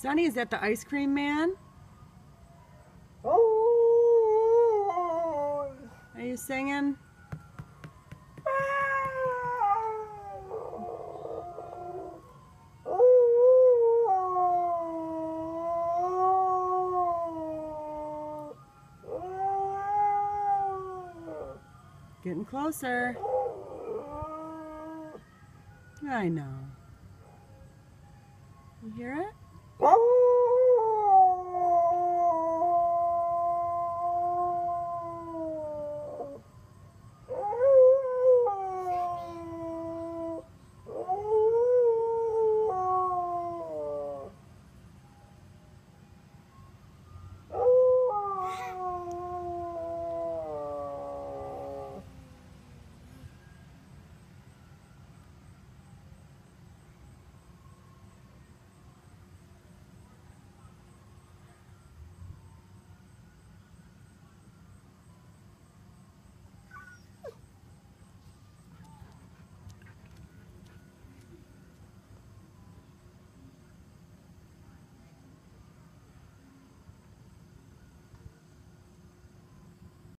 Sonny, is that the ice cream man? Oh. Are you singing? Getting closer. I know. You hear it? Uh!